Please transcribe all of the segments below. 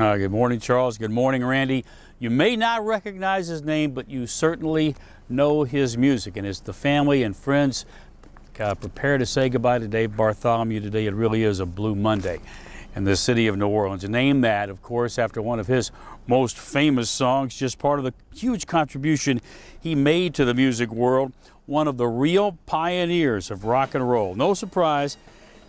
Uh, good morning, Charles. Good morning, Randy. You may not recognize his name, but you certainly know his music. And as the family and friends uh, prepare to say goodbye to Dave Bartholomew today, it really is a Blue Monday in the city of New Orleans. Name that, of course, after one of his most famous songs, just part of the huge contribution he made to the music world, one of the real pioneers of rock and roll. No surprise,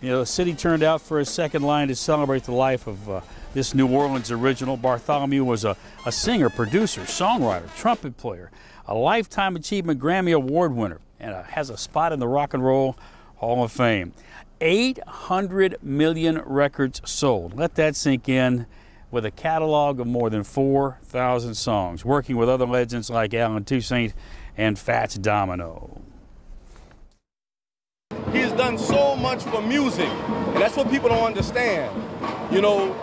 you know, the city turned out for a second line to celebrate the life of uh, this New Orleans original. Bartholomew was a, a singer, producer, songwriter, trumpet player, a Lifetime Achievement Grammy Award winner, and uh, has a spot in the Rock and Roll Hall of Fame. 800 million records sold. Let that sink in with a catalog of more than 4,000 songs, working with other legends like Allen Toussaint and Fats Domino. He's done so much for music, and that's what people don't understand. You know,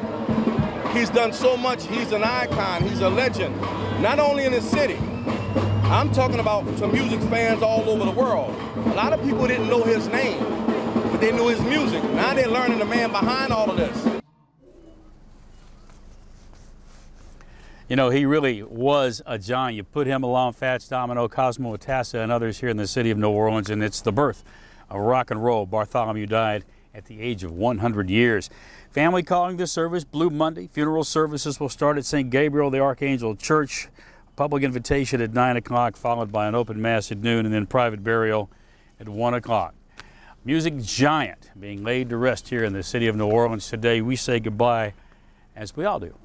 he's done so much. He's an icon. He's a legend, not only in his city. I'm talking about to music fans all over the world. A lot of people didn't know his name but they knew his music. Now they're learning the man behind all of this. You know, he really was a giant. You put him along Fats Domino, Cosimo Matassa, and others here in the city of New Orleans, and it's the birth of rock and roll. Bartholomew died at the age of 100 years. Family calling this service Blue Monday. Funeral services will start at St. Gabriel the Archangel Church. Public invitation at 9 o'clock, followed by an open mass at noon, and then private burial at 1 o'clock music giant being laid to rest here in the city of New Orleans today. We say goodbye, as we all do,